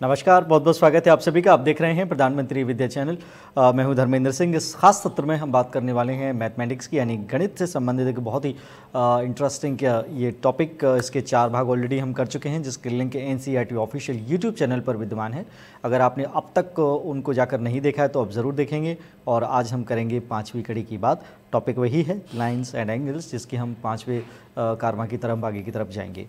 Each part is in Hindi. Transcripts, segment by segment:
नमस्कार बहुत बहुत स्वागत है आप सभी का। आप देख रहे हैं प्रधानमंत्री विद्या चैनल। आ, मैं हूँ धर्मेंद्र सिंह। इस खास सत्र में हम बात करने वाले हैं मैथमेटिक्स की यानी गणित से संबंधित एक बहुत ही इंटरेस्टिंग ये टॉपिक इसके चार भाग ऑलरेडी हम कर चुके हैं जिसके link an official YouTube channel पर विद्यमान है। अगर आपने अब तक उनको जाकर नहीं देखा है तो आप ज़रूर देखेंगे और आज हम करेंगे पाँचवीं कड़ी की बात। टॉपिक वही है लाइन्स एंड एंगल्स जिसकी हम पाँचवें कारवा की तरफ़ आगे की तरफ़ जाएँगे।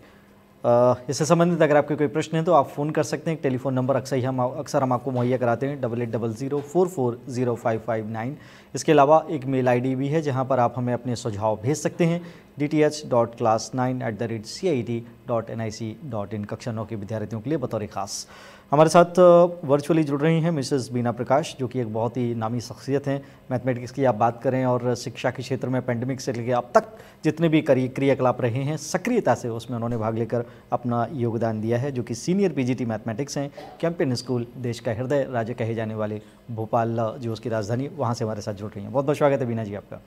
इससे संबंधित अगर आपके कोई प्रश्न है तो आप फ़ोन कर सकते हैं। टेलीफोन नंबर अक्सर ही हम, अक्सर हम आपको मुहैया कराते हैं double eight double zero four four zero five five nine इसके अलावा एक मेल आईडी भी है जहाँ पर आप हमें अपने सुझाव भेज सकते हैं। D T H dot class nine at the rate C I T dot N I C dot in कक्षा नौ के विद्यार्थियों के लिए बतौर खास। हमारे साथ वर्चुअली जुड़ रही हैं मिसेस बीना प्रकाश, जो कि एक बहुत ही नामी शख्सियत हैं। मैथमेटिक्स की आप बात करें और शिक्षा के क्षेत्र में पेंडेमिक से लेकर अब तक जितने भी क्रियाकलाप रहे हैं, सक्रियता से उसमें उन्होंने भाग लेकर अपना योगदान दिया है, जो कि सीनियर पीजीटी मैथमेटिक्स हैं कैंपियन स्कूल देश का हृदय, राज्य कहे जाने वाले भोपाल, जो उसकी राजधानी, वहाँ से हमारे साथ जुड़ रही हैं। बहुत बहुत स्वागत है बीना जी आपका।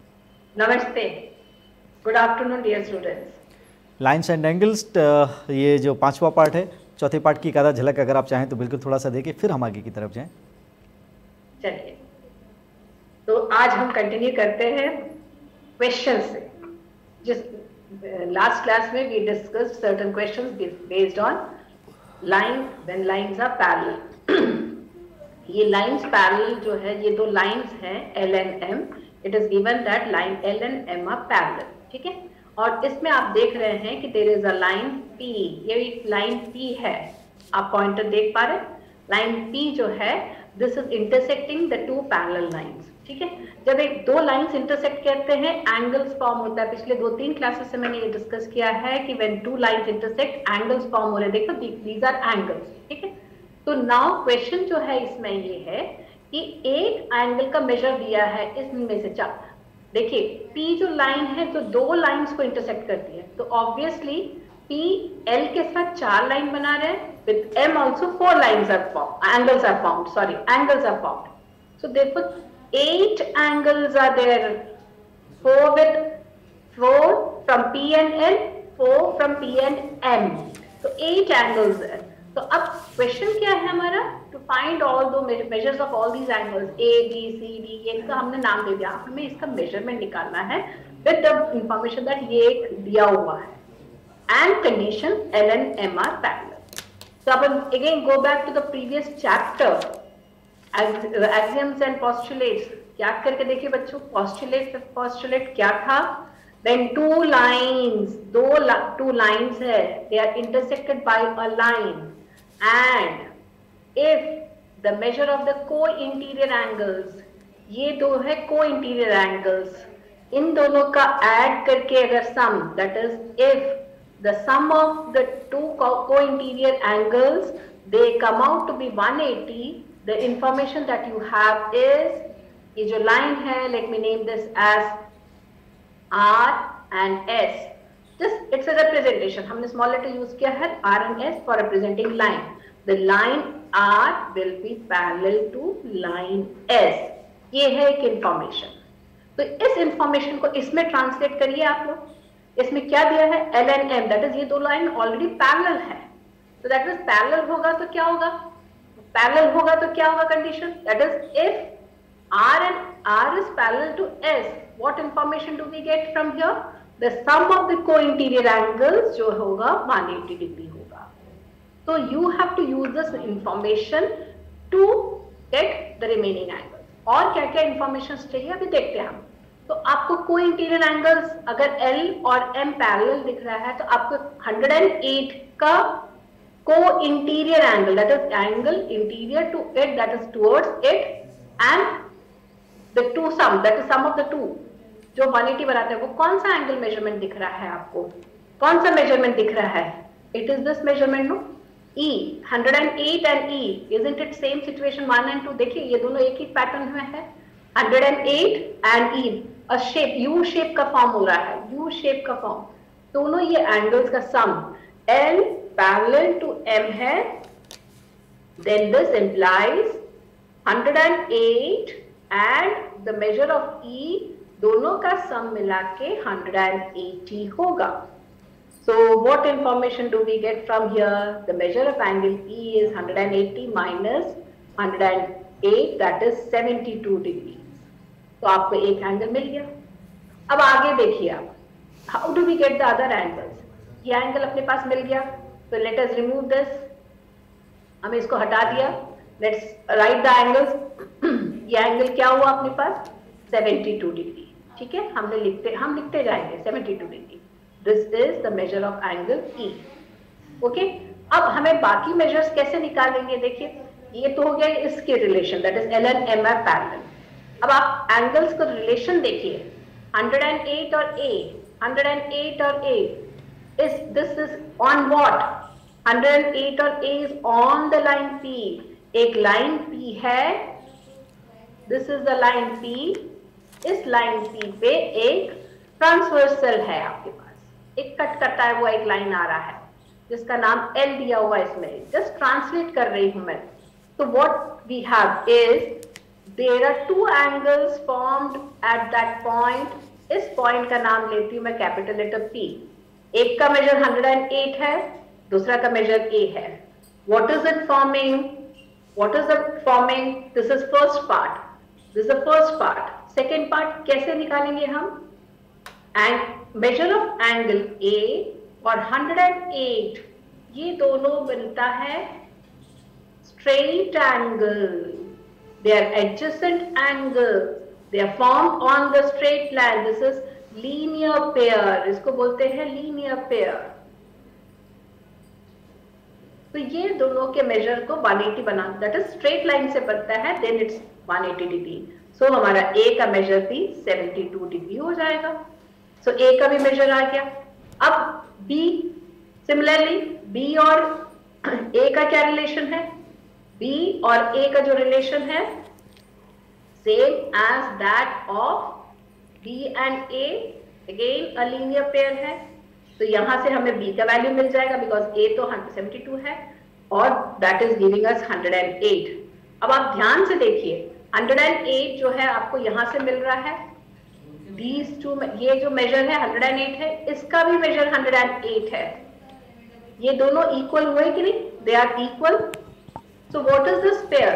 नमस्ते। Good afternoon dear students lines and angles ये जो पांचवा पार्ट है चौथे पार्ट की एक झलक अगर आप चाहें तो बिल्कुल थोड़ा सा देखें फिर हम आगे की तरफ़ जाएँ। चलिए। तो आज हम कंटिन्यू करते हैं क्वेश्चन से। जिस लास्ट क्लास में we discuss certain questions based on line when lines are parallel ये लाइंस पैरेलल जो है ये दो लाइंस हैं L and M it is given that line L and M are parallel ठीक है? और इसमें आप देख रहे हैं कि there is a line P ये एक लाइन पी है। आप पॉइंटर देख पा रहे लाइन पी जो है this is intersecting the two parallel lines ठीक है? जब एक दो लाइंस इंटरसेक्ट करते हैं एंगल्स फॉर्म होता है। पिछले दो तीन क्लासेस से मैंने ये डिस्कस किया है कि when two lines intersect angles form हो रहे हैं। देखो दीज आर एंगल्स ठीक है? तो नाउ क्वेश्चन जो है इसमें ये है कि एक एंगल का मेजर दिया है, इसमें से चार। देखिए, P जो लाइन है तो दो लाइन को इंटरसेक्ट करती है तो ऑब्वियसली P L के साथ चार लाइन बना रहे हैं with M also four lines are form angles are form sorry angles are form so देखो eight angles are there four with four from P and L four from P and M. तो एट एंगल्स है तो अब क्वेश्चन क्या है हमारा? फाइंड ऑल दो measures of all these angles A B C D ये इनका हमने नाम दे दिया। हमें इसका मेज़रमेंट निकालना है विद द इंफॉर्मेशन दैट ये एक दिया हुआ है। And condition L N M are parallel तो अब again go back to the previous chapter axioms and postulates. याद करके देखिए बच्चों postulate postulate क्या था? Then two lines, दो two lines है। They are intersected by a line. And if the measure of the co interior angles ये दो है को इंटीरियर एंगल्स इन दोनों का एड करके अगर sum that is if the sum of the two co interior angles they come out to be one eighty the information that you have is ये जो लाइन है let me name this as R and S this it's a representation हमने स्मॉल लेटर यूज़ किया है R and S for representing line the line R will be parallel to line S. ये है एक इंफॉर्मेशन तो इस इंफॉर्मेशन को इसमें ट्रांसलेट करिए आप लोग. इसमें क्या दिया है? L N M that is ये दो लाइन ऑलरेडी पैरेलल है. तो दैट इज़ पैरेलल होगा तो क्या होगा? पैरेलल होगा तो क्या होगा condition that is if R and R is parallel to S what information do we get from here the sum of the co-interior angles जो होगा 180 डिग्री तो you have to use this information to get the remaining angles. और क्या क्या information चाहिए, अभी देखते हैं हम। तो आपको कोई इंटीरियर एंगल्स अगर L और M पैरेलल दिख रहा है तो आपको 108 का co interior angle that is angle interior to it that is towards it and the two sum that is sum of the two जो 180 बनाते हैं, वो कौन सा एंगल मेज़रमेंट दिख रहा है आपको? कौन सा मेज़रमेंट दिख रहा है? It is this measurement no E 108 and E isn't it same situation 1 and 2 देखिए, ये दोनों एक ही पैटर्न में है। 108 and E a shape U shape का फॉर्म हो रहा है। U शेप का फॉर्म दोनों ये एंगल्स का sum L parallel to M है। Then this implies 108 and the measure of E दोनों का सम मिला के 180 होगा। What information do we get from here? The measure of angle E is 180 minus 108 that is 72 degrees. तो आपको एक एंगल मिल गया। अब आगे देखिए आप। How do we get the other angles ये एंगल अपने पास मिल गया। तो लेट अस रिमूव दिस हमें इसको हटा दिया। लेट्स राइट द एंगल्स ये एंगल क्या हुआ अपने पास? 72 डिग्री ठीक है? हमने लिखते हम लिखते जाएँगे 72 degree this is the measure of angle E okay अब हमें बाकी मेजर्स कैसे निकालेंगे? देखिए, ये तो हो गया इसके relation that is L N M F parallel अब आप एंगल्स को रिलेशन देखिए. 108 और A 108 और A. Is this is on what? 108 और A is on the line P. एक लाइन P है. This is the line P. इस लाइन P पे एक ट्रांसवर्सल है आपके पास. एक कट करता है, वो एक लाइन आ रहा है, जिसका नाम एल दिया हुआ इसमें। जस्ट ट्रांसलेट कर रही हूँ मैं। तो what we have is there are two angles formed at that point इस पॉइंट का नाम लेती हूँ मैं कैपिटल लेटर पी एक का मेजर 108 है, दूसरा का मेजर ए है। What is it forming what is it forming this is first part is the first part. Second part कैसे निकालेंगे हम? And measure of angle A और 108 ये दोनों बनता है straight angle they are adjacent angle they are form on the straight line this is linear pair इसको बोलते हैं लीनियर पेयर तो ये दोनों के मेजर को 180 एटी बना दैट इज़ स्ट्रेट लाइन से बनता है then it's 180 degree so so, हमारा ए का मेजर भी 72 डिग्री हो जाएगा. सो ए का भी मेजर आ गया। अब बी सिमिलरली बी और ए का क्या रिलेशन है? बी और ए का जो रिलेशन है same as that of B and A again a pair है। तो यहाँ से हमें बी का वैल्यू मिल जाएगा बिकॉज़ ए तो 172 है और दैट इज़ गिविंग अस 108 अब आप ध्यान से देखिए 108 जो है आपको यहाँ से मिल रहा है। these two, ये जो मेजर है 108 है इसका भी मेजर 108 है। ये दोनों इक्वल हुए कि नहीं? They are equal so what is this pair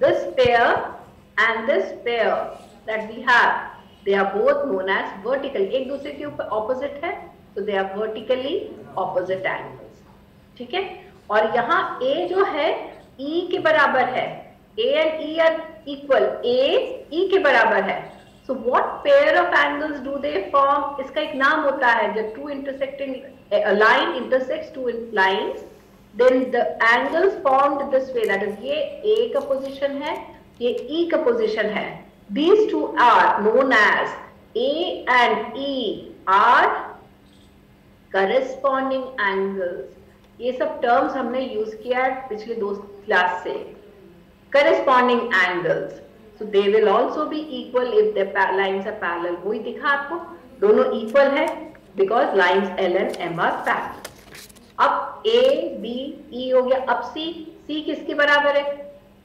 this pair and this pair that we have they are both known as vertical एक दूसरे के ऊपर ऑपोजिट है so they are vertically opposite angles ठीक है? और यहाँ ए जो है ई e के बराबर है। A and E are equal A E के बराबर है। So what pair of angles do they form इसका एक नाम होता है, जब two intersecting line intersect two line then the angles formed this way that is ये ए का पोजिशन है, ये ई का पोजिशन है. These two are known as A and E are corresponding angles ये सब टर्म्स हमने यूज़ किया है पिछले दो क्लास से. Corresponding angles so they will also be equal if the lines are parallel. वही दिखा आपको। दोनों equal है because lines L and M are parallel. अब ए बी ई हो गया। अब सी सी किसके बराबर है?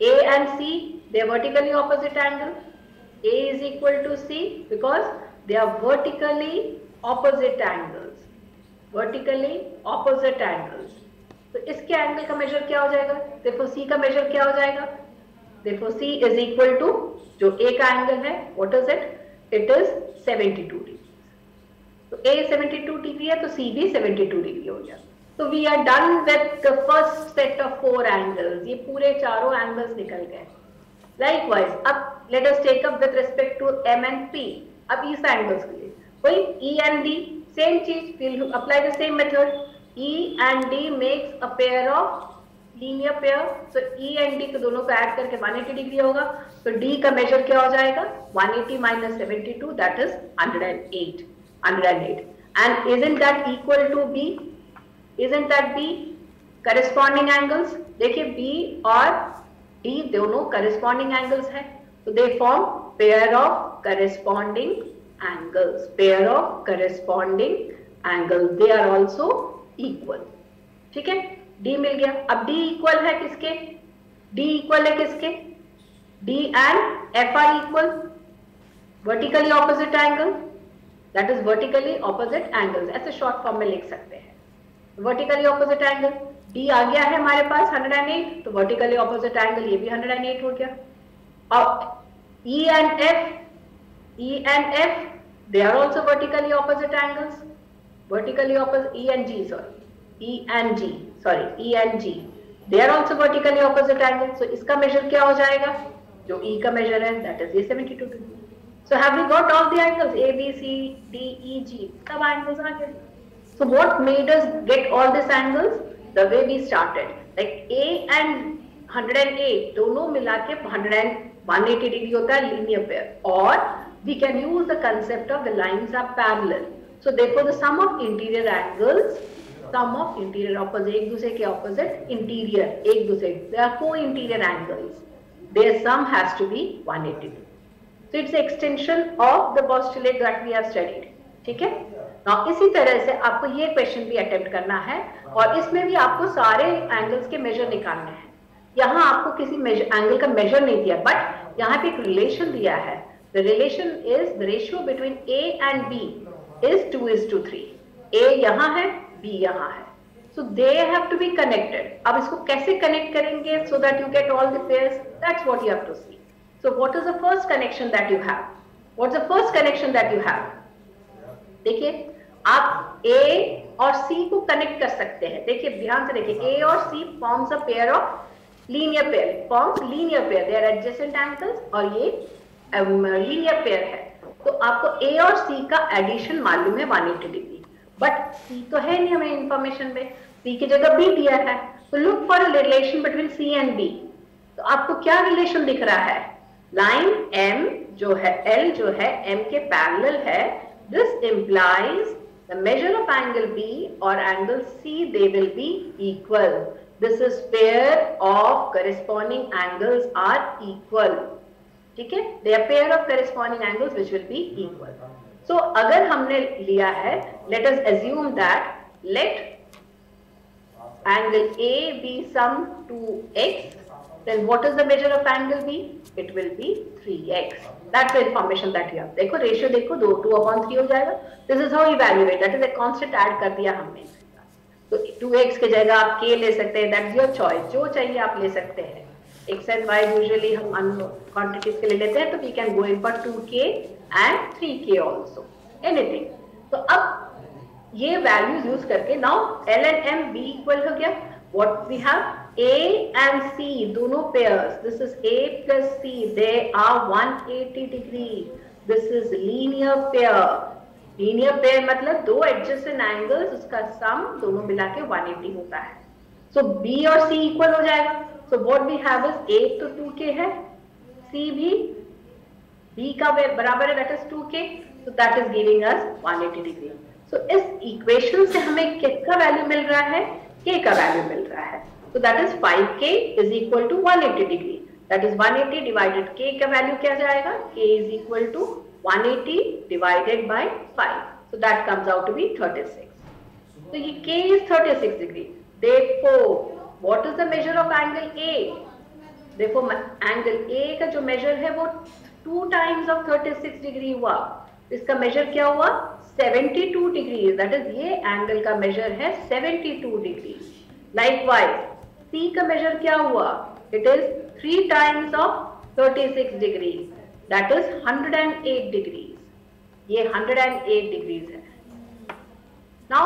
A and C they vertically opposite angle A is equal to C because they are vertically opposite angles vertically opposite angles तो इसके एंगल का मेजर क्या हो जाएगा? देखो सी का मेजर क्या हो जाएगा? देखो सी इज़ इक्वल टू जो ए का एंगल है what is it it is 72 degree तो ए 72 डिग्री है तो सी भी 72 डिग्री हो गया। तो we are done with the first set of four angles ये पूरे चारों एंगल्स निकल गए। लाइकवाइज अब let us take up with respect to M and P अब इस एंगल्स के लिए। वही E and D same cheese apply the same method E and D makes a pair of linear pair so E and D के दोनों को ऐड करके 180 डिग्री होगा तो डी का मेजर क्या हो जाएगा? 180 minus seventy two that is hundred and eight hundred and eight and is in that equal to B is in that B corresponding angles देखिए बी और डी दोनों करिस्पॉन्डिंग एंगल्स है तो they form pair of corresponding angles pair of corresponding angles they are also equal ठीक है? डी मिल गया। अब डी इक्वल है किसके? डी इक्वल है किसके? D and F are equal vertically opposite angle that is vertically opposite angle ऐसे शॉर्ट फॉर्म में लिख सकते हैं। वर्टिकली ऑपोजिट एंगल डी आ गया है हमारे पास 108 तो वर्टिकली ऑपोजिट एंगल ये भी 108 हो गया। अब E and F E and F they are also vertically opposite angles vertically opposite E and G sorry E and G, sorry, E and G. They are also vertically opposite angles. So इसका measure क्या हो जाएगा? जो E का measure है, that is ये 72 degree. So have we got all the angles? A, B, C, D, E, G. सब angles आ गए. So what made us get all these angles? The way we started. Like A and 108 दोनों मिला के 100 180 degree होता है linear pair or we can use the concept of the lines are parallel so therefore the sum of interior angles sum of interior opposite, एक दूसरे के opposite, interior, एक दूसरे, there are four interior angles. Their sum has to be 180 so, it's extension of the postulate that we have studied. ठीक है? Now, इसी तरह से आपको ये क्वेश्चन भी अटेम्प्ट करना है और इसमें भी आपको सारे एंगल्स के मेजर निकालने हैं। यहाँ आपको किसी एंगल का मेजर नहीं दिया बट यहाँ पे एक रिलेशन दिया है। The relation is the ratio between A and B is two is two three A यहाँ है बी यहाँ है। So they have to be connected अब इसको कैसे कनेक्ट करेंगे? So that you get all the that's what you have to see so what is the first connection that you have what's the first connection that you have देखिए आप ए और सी को कनेक्ट कर सकते हैं। देखिए ध्यान से देखिए ए और C forms a pair of linear pair forms linear pair they are adjacent angles और ये लीनियर um, पेयर है। तो आपको ए और सी का एडिशन मालूम है 180 डिग्री बट सी तो है नहीं हमें इंफॉर्मेशन में। सी की जगह बी दिया है। तो look for relation between C and B तो आपको क्या रिलेशन दिख रहा है? लाइन एम जो है एल जो है एम के पैरेलल है। This implies the measure of angle B और angle C they will be equal this is pair of corresponding angles are equal ठीक है? They are pair of corresponding angles which will be equal so अगर हमने लिया है let us assume that let angle A be sum to x then what is the measure of angle B it will be 3x that's the information that you have देखो ratio देखो 2 2 upon 3 हो जाएगा this is how evaluate that is a constant add कर दिया हमने तो टू एक्स की जगह आप के ले सकते हैं दैट्स योर चॉइस जो चाहिए आप ले सकते हैं एक्स एंड वाई यूजुअली हम क्वांटिटीज के लिए लेते हैं तो go in for two K and three K also anything तो अब ये वैल्यूज़ यूज़ करके now L and M be equal हो गया. What we have A and C दोनों pairs this is A plus C they are 180 degree this is linear pair linear pair मतलब दो एडजस्टेंट एंगल्स उसका सम दोनों मिला के 180 होता है. So, बी और सी इक्वल हो जाएगा. So what we have is A तो टू के है सी भी बी का वे बराबर है that is two so that is giving us 180 degree so इस इक्वेशन से हमें किसका वैल्यू मिल रहा है के का वैल्यू मिल रहा है. So that is 5k is equal to 180 degree that is 180 divided k का वैल्यू क्या जाएगा? K is equal to 180 divided by 5 so that comes out to be 36 so ये k is 36 degree therefore what is the measure of angle A? Therefore, angle A का जो measure है वो two times of 36 degree हुआ. इसका measure क्या हुआ? 72 degrees. That is ये angle का measure है 72 degrees. Likewise, C का measure क्या हुआ? It is three times of 36 degrees. that is 108 degrees ये 108 degrees है now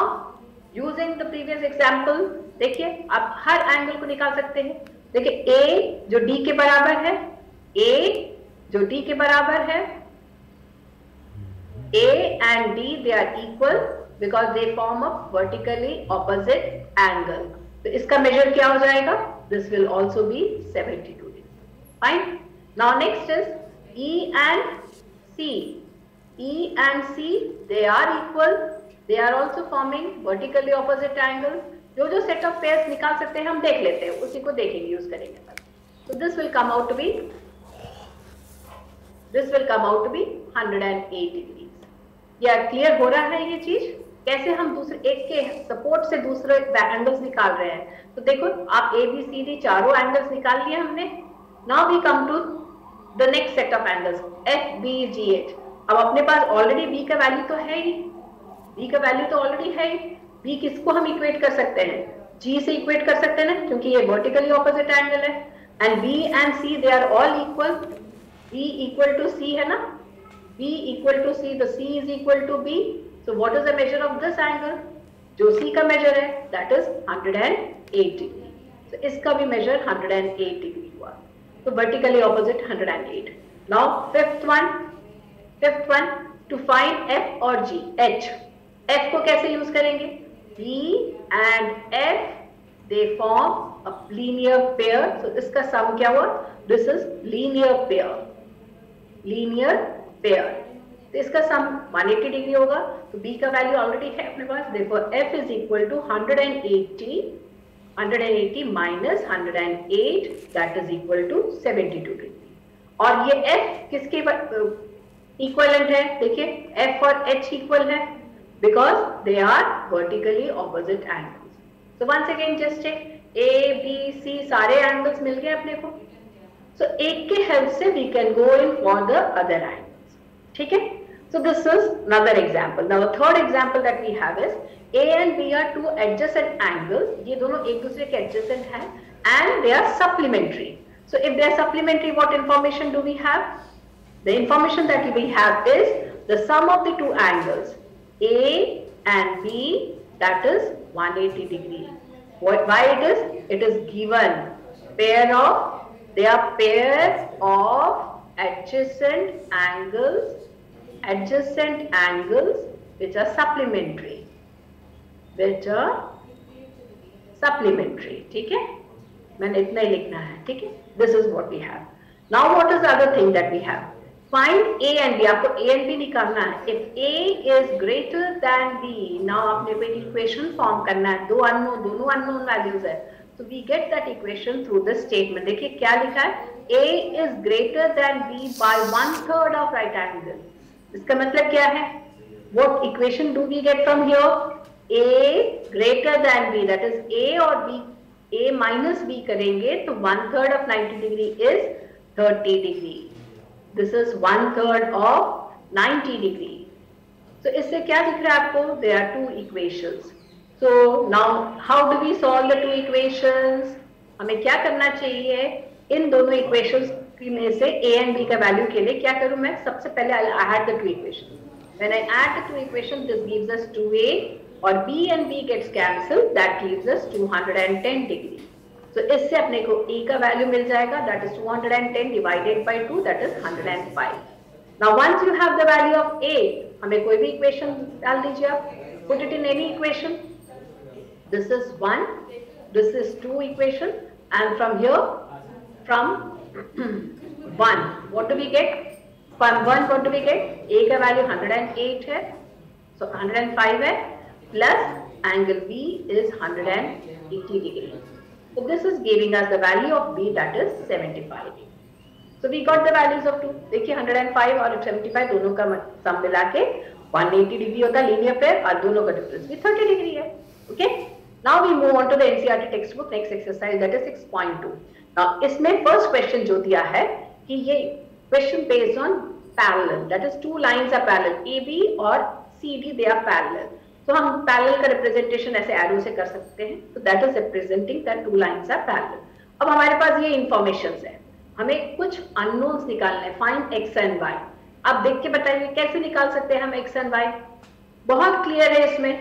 using the previous example देखिए, आप हर एंगल को निकाल सकते हैं। देखिए ए जो डी के बराबर है ए जो डी के बराबर है A and D they are equal because they form a vertically opposite angle तो इसका मेजर क्या हो जाएगा? This will also be seventy two degree fine now next is E and C E and C they are equal they are also forming vertically opposite angles जो जो set of pairs निकाल सकते हैं, हम देख लेते हैं। उसी को देखेंगे यूज़ करेंगे So this will come out to be, this will come out to be 108 degrees. यह क्लियर हो रहा है ये चीज़? कैसे हम दूसरे, एक के सपोर्ट से दूसरे एंगल्स निकाल रहे हैं? तो देखो, आप ए बी सी डी चारों एंगल्स निकाल लिए हमने। Now we come to the next set of angles, f, b, g, h अब अपने पास ऑलरेडी बी का वैल्यू तो है ही। बी का वैल्यू तो ऑलरेडी है ही। बी किसको हम इक्वेट कर सकते हैं? जी से इक्वेट कर सकते हैं ना, क्योंकि ये वर्टिकली ऑपोजिट एंगल है। And B and C they are all equal B equal to C है ना? B equal to C the C is equal to B so what is the measure of this angle जो सी का मेजर है दैट इज़ 108 डिग्री तो इसका भी मेजर 108 डिग्री हुआ। तो vertically opposite 108 now fifth one fifth one to find F और जी एच एफ़ को कैसे यूज़ करेंगे? B and F they form a linear pair तो इसका सम क्या हुआ? This is linear pair linear pair तो इसका सम 180 डिग्री होगा। तो बी का वैल्यू ऑलरेडी है अपने पास। देखो F is equal to 180 180 minus 108 that is equal to 72 degree और ये एफ़ किसके इक्वलेंट है? देखिए एफ़ और एच इक्वल है। because they are vertically opposite angles so once again just check A B C सारे एंगल्स मिल गए अपने को सो so, एक के हेल्प से we can go in for the other angles ठीक है so this is another example now the third example that we have is a and b are two adjacent angles ये दोनों एक दूसरे के adjacent हैं and they are supplementary so if they are supplementary what information do we have The information that we have is the sum of the two angles A and B that is 180 degree. What, why it is? It is given pair of, they are pair of adjacent angles, adjacent angles which are supplementary, which are supplementary, ठीक है? मैंने इतना ही लिखना है, ठीक है? This is what we have. Now what is the other thing that we have? Find A and B आपको ए एंड बी निकालना है. If A is greater than B now आपने कोई इक्वेशन फॉर्म करना है. दो अननोन, दोनों अननोन वैल्यूज़ है. तो we get that equation through the statement देखिए क्या लिखा है? A is greater than B by one third of right angle इसका मतलब क्या है? What equation do we get from here? A greater than b, that is a और b, a minus b करेंगे तो one third of 90 degree is 30 degree. This is one third of 90 degree so इससे क्या दिख रहा है आपको? They are two equation so now how do we solve the two equations हमें क्या करना चाहिए? इन दोनों इक्वेश में से ए एंड बी का वैल्यू के लिए क्या करूँ मैं? सबसे पहले I add the two equations when I add the two equations this gives us 2a और b and b gets cancelled. That gives us 210 degree. सो इससे अपने को ए का वैल्यू मिल जाएगा that is 210 divided by 2 that is 105 now once you have the value of a हमें कोई भी इक्वेशन डाल दीजिए आप। Put it in any equation this is 1 this is 2 equation and from here from 1 what do we get from 1 what do we get A का वैल्यू 108 है सो so 105 है plus angle B is 180 degree So, this is giving us the value of B, that is 75. So, we got the values of two. देखिए 105 और 75 दोनों का सम मिला के 180 डिग्री होता है लीनियर पेयर और दोनों का डिफरेंस भी 30 डिग्री है okay now we move on to the NCERT textbook next exercise that is 6.2 now इसमें फ़र्स्ट क्वेश्चन जो दिया है कि ये question based on parallel that is two lines are parallel AB और सीडी दे आर पैरेलल तो हम पैरेलल का रिप्रेजेंटेशन ऐसे एरो से कर सकते हैं। तो that is representing that two lines are parallel अब हमारे पास ये इंफॉर्मेशन है। हमें कुछ अननोन्स निकालने फाइंड एक्स एंड वाई आप देख के बताइए, कैसे निकाल सकते हैं हम एक्स एंड वाई बहुत क्लियर है इसमें।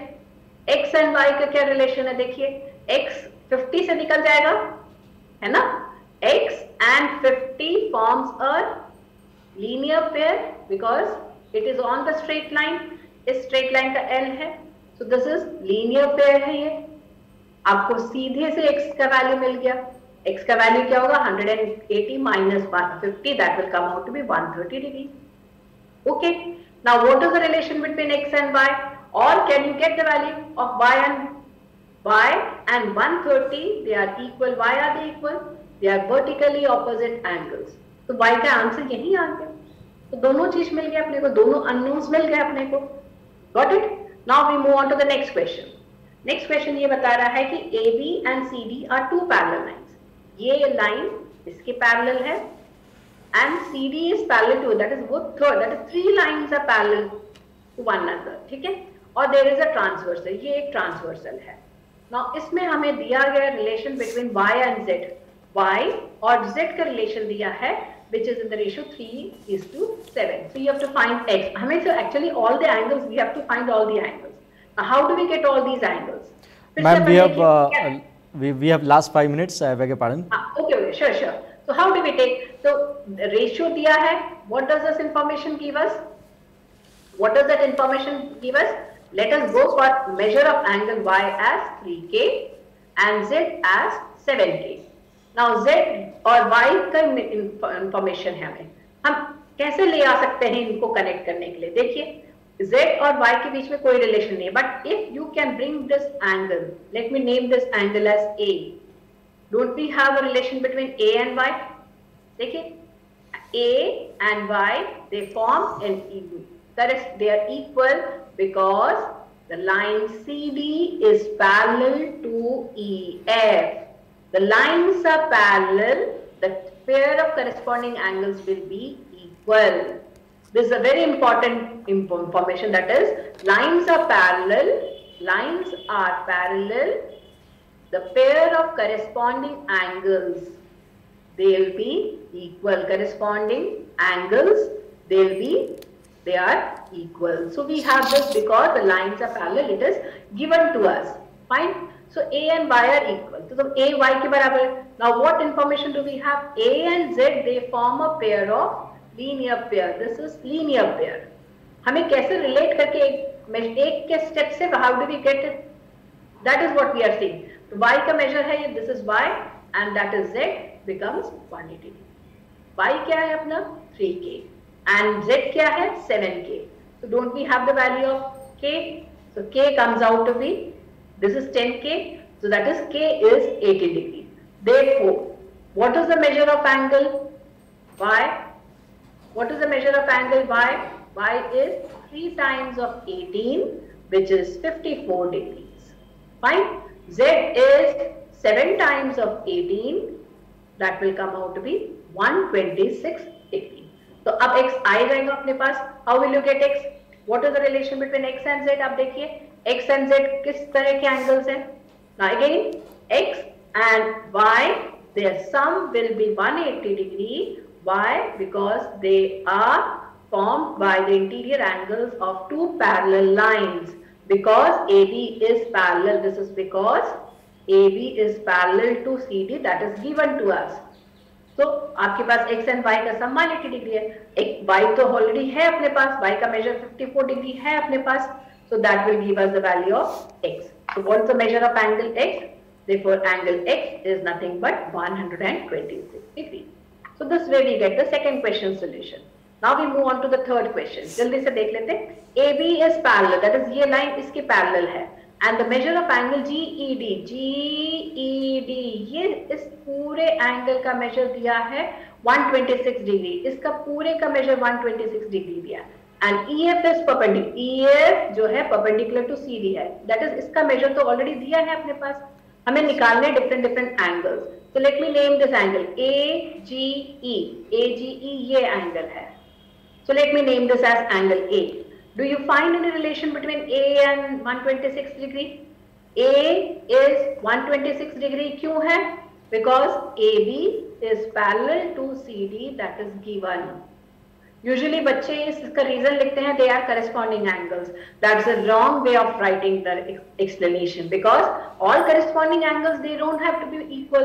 एक्स एंड वाई का क्या रिलेशन है देखिए। एक्स 50 से निकल जाएगा, है ना? X and 50 forms a linear pair because it is on the straight line इस स्ट्रेट लाइन का एल है। So this is linear pair है ये। आपको सीधे से x का वैल्यू मिल गया। x का वैल्यू क्या होगा? 180 minus 150 that will come out to be 130 degree okay now what is the relation between x and y? और can you get the value of y and y and 130 they are equal why are they equal? They are vertically opposite angles तो y का आंसर यही आ गया। तो दोनों चीज़ मिल गया अपने को, दोनों अननोन्स मिल गए अपने को। Got it now we move on to the next question next question ये बता रहा है कि A B and C D are two lines ये लाइन इसके पैरेलल है and CD is parallel to that is both third that is three lines are parallel to one another ठीक है और there is a transversal ये एक transversal है now इसमें हमें दिया गया relation between y and z y और z का relation दिया है which is in the ratio 3 is to 7 so you have to find x हमें so actually all the angles we have to find all the angles now how do we get all these angles Ma'am, we have uh, we, we have last five minutes. I beg your pardon. Ah, okay, okay, sure, sure. So how do we take? So the ratio diya hai. What does this information give us? What does that information give us? Let us go for measure of angle y as 3k and z as 7k. Now Z और वाई का इंफॉर्मेशन है हमें। हम कैसे ले आ सकते हैं इनको कनेक्ट करने के लिए? देखिए जेड और वाई के बीच में कोई रिलेशन नहीं है but if you can bring this angle let me name this angle as a don't we have a relation between a and y देखिए a and y they form an ईगू there is they are equal because the line C D is parallel to E F the lines are parallel the pair of corresponding angles will be equal this is a very important information that is lines are parallel, lines are parallel, the pair of corresponding angles, they will be equal corresponding angles, they will be, they are equal. So we have this because the lines are parallel, it is given to us. Fine. So A and Y are equal. So A, Y ke barabar. Now what information do we have? A and Z, they form a pair of linear pair this is linear pair हमें कैसे रिलेट करके एक, एक के स्टेप से how do we get it that is what we are seeing तो y का मेजर है ये this is y and that is z becomes 180 y क्या है अपना 3k एंड z क्या है 7k so don't we have the value of k so k comes out to be this is 10k so that is k is 80 degree therefore what is the measure of angle y what is the measure of angle y? y is 3 times of 18 which is 54 degrees. Fine. z is 7 times of 18 that will come out to be 126 degree. तो अब x आ जाएगा अपने पास how will you get x what is the relation between x and z आप देखिए x एंड z किस तरह के एंगल्स हैं now again x and y their sum will be 180 degree why? Because they are formed by the interior angles of two parallel lines. Because AB is parallel, this is because AB is parallel to CD that is given to us. तो आपके पास x एंड y का सम 180 डिग्री है एक y तो ऑलरेडी है अपने पास y का मेजर 54 डिग्री है अपने पास so that will give us the value of x so what's the measure of angle x therefore angle x is nothing but 126 degree So this way we get the second question solution. Now we move on to the third question. से देख लेते हैं. AB is parallel. That is ये line इसके parallel है. And the measure of angle GED. GED ये इस पूरे angle का measure दिया है 126 degree. इसका पूरे का measure 126 degree दिया. And E F is perpendicular E F जो है परपेंडिकुलर टू सी डी है. दैट इज़ इसका मेजर तो ऑलरेडी दिया है अपने पास. हमें निकालने हैं डिफरेंट डिफरेंट एंगल्स तो let me name this angle A G E A G E ये एंगल है. So let me name this as angle a do you find in relation between a and 126 degree a is 126 degree क्यों है? Because A B is parallel to C D that is usually बच्चे इसका रीजन लिखते हैं they are corresponding angles that's a wrong way of writing explanation because all corresponding angles they don't have to be equal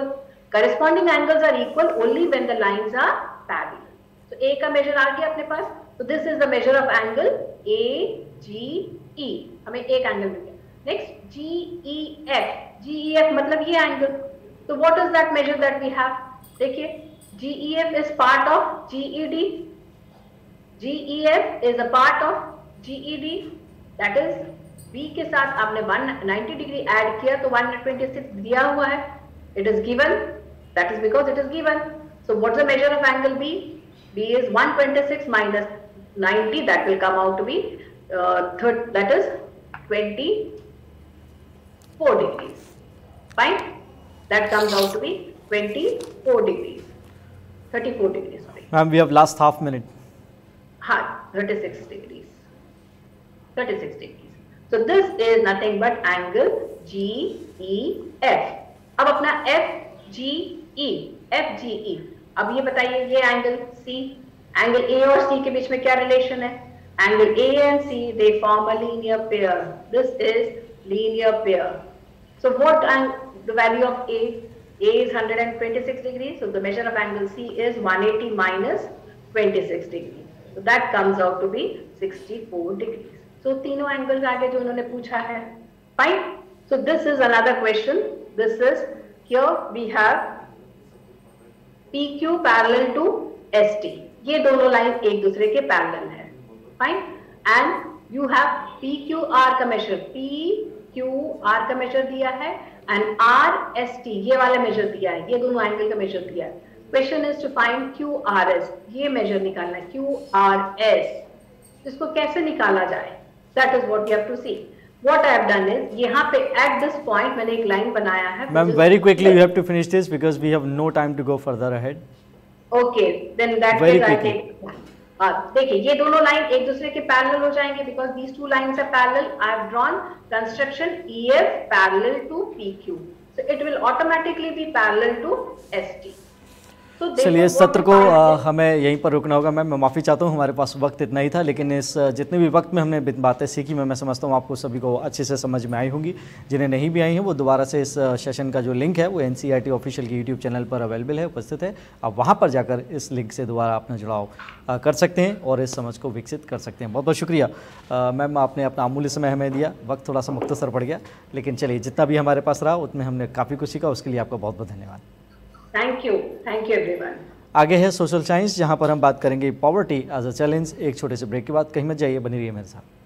corresponding angles are equal only when the line are parallel तो ए का मेजर आ गया अपने पास. तो this is the measure of angle A G E हमें एक एंगल मिल गया. Next G E F G E F मतलब ये एंगल तो what is that measure that we have देखिए G F is part of G D GEF is a part of GED. That is B के साथ आपने 190 डिग्री ऐड किया तो 126 दिया हुआ है. It is given That is because it is given. So what's the measure of angle B? B is 126 minus 90 that will come out to be uh, third, that is 24 degrees. Fine? That comes out to be 24 degrees. 34 degrees, sorry. Ma'am we have last half minute हाँ 36 degrees 36 degrees so this is nothing but angle GEF अब अपना FGE FGE अब ये बताइए ये एंगल C एंगल A और C के बीच में क्या रिलेशन है angle A and C they form a linear pair this is linear pair so what the value of A A is 126 degrees so the measure of angle C is 180 minus 26 degrees So that comes out to be 64 degrees so तीनों एंगल्स आगे जो उन्होंने पूछा है fine so this is another question this is here we have PQ parallel to ST ये दोनों लाइन एक दूसरे के पैरेलल है fine and you have P का मेजर पी का मेजर दिया है एंड टी ये वाला मेजर दिया है ये दोनों एंगल का मेजर दिया है question is to find Q R S ये मेजर निकालना है क्यू आर एस इसको कैसे निकाला जाए? That is what you have to see what I have done is यहाँ पे at this point मैंने एक line बनाया है Ma'am, very quickly you have to finish this because we have no time to go further ahead. Okay, then that very case I quickly. take देखिए ये दोनों लाइन एक दूसरे के पैरेलल हो जाएँगे because these two lines are parallel I have drawn construction EF parallel to PQ so it will automatically be parallel to ST चलिए इस सत्र को आ, हमें यहीं पर रुकना होगा। मैम मैं माफ़ी चाहता हूँ हमारे पास वक्त इतना ही था लेकिन इस जितने भी वक्त में हमने बातें सीखी मैं मैं समझता हूँ आपको सभी को अच्छे से समझ में आई होंगी। जिन्हें नहीं भी आई हैं वो दोबारा से इस सेशन का जो लिंक है वो एन ऑफिशियल के यूट्यूब चैनल पर अवेलेबल है उपस्थित है। आप वहाँ पर जाकर इस लिंक से दोबारा अपना जुड़ाव कर सकते हैं और इस समझ को विकसित कर सकते हैं। बहुत बहुत शुक्रिया। मैम आपने अपना अमूल्य समय हमें दिया। वक्त थोड़ा सा मुख्तसर पड़ गया लेकिन चलिए जितना भी हमारे पास रहा उतने हमने काफ़ी कुछ सीखा उसके लिए आपका बहुत बहुत धन्यवाद। Thank you thank you everyone आगे है सोशल साइंस जहाँ पर हम बात करेंगे पॉवर्टी एज अ चैलेंज एक छोटे से ब्रेक के बाद। कहीं मत जाइए, बनी रहिए मेरे साथ।